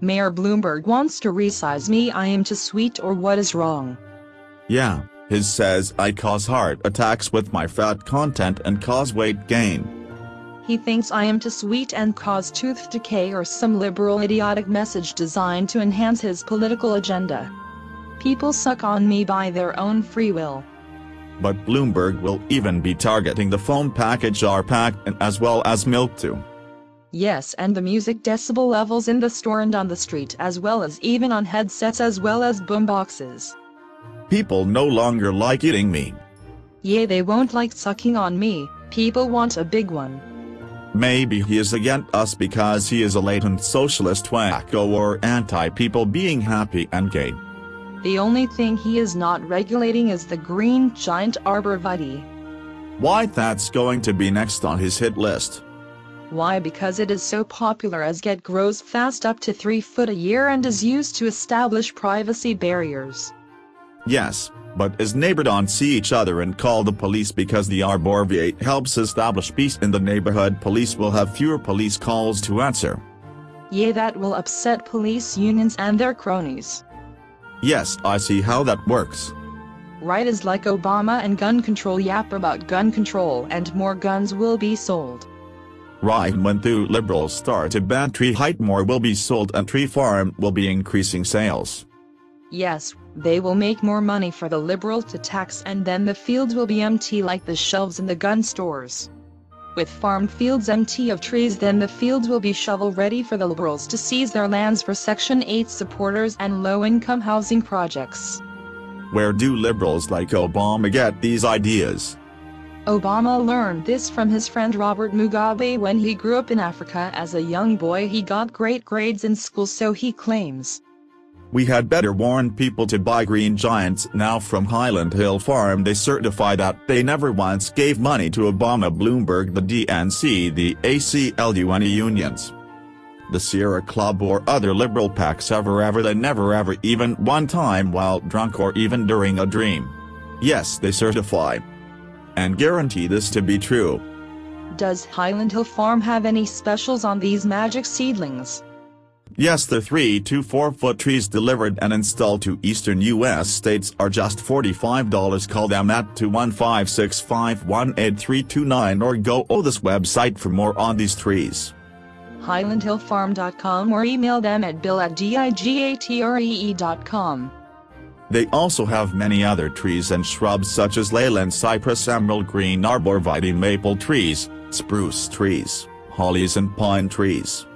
Mayor Bloomberg wants to resize me I am too sweet or what is wrong? Yeah, his says I cause heart attacks with my fat content and cause weight gain. He thinks I am too sweet and cause tooth decay or some liberal idiotic message designed to enhance his political agenda. People suck on me by their own free will. But Bloomberg will even be targeting the phone package RPAC and as well as milk too. Yes and the music decibel levels in the store and on the street as well as even on headsets as well as boomboxes. People no longer like eating me. Yeah they won't like sucking on me, people want a big one. Maybe he is against us because he is a latent socialist wacko or anti-people being happy and gay. The only thing he is not regulating is the green giant arborvitae. Why that's going to be next on his hit list. Why because it is so popular as get grows fast up to 3 foot a year and is used to establish privacy barriers. Yes, but as neighbor don't see each other and call the police because the arborvitae helps establish peace in the neighborhood police will have fewer police calls to answer. Yeah that will upset police unions and their cronies. Yes I see how that works. Right is like Obama and gun control yap about gun control and more guns will be sold. Right when two liberals start to ban tree height more will be sold and tree farm will be increasing sales. Yes, they will make more money for the liberal to tax and then the fields will be empty like the shelves in the gun stores. With farm fields empty of trees then the fields will be shovel ready for the liberals to seize their lands for Section 8 supporters and low-income housing projects. Where do liberals like Obama get these ideas? Obama learned this from his friend Robert Mugabe when he grew up in Africa as a young boy he got great grades in school so he claims. We had better warn people to buy Green Giants now from Highland Hill Farm they certify that they never once gave money to Obama Bloomberg the DNC the ACLU any unions. The Sierra Club or other liberal PACs ever ever they never ever even one time while drunk or even during a dream. Yes they certify. And guarantee this to be true. Does Highland Hill Farm have any specials on these magic seedlings? Yes the 3 to 4 foot trees delivered and installed to eastern U.S. states are just $45 call them at 215-651-8329 or go to this website for more on these trees. HighlandHillFarm.com or email them at bill at digatree.com. They also have many other trees and shrubs such as leyland cypress emerald green arborvitae maple trees, spruce trees, hollies and pine trees.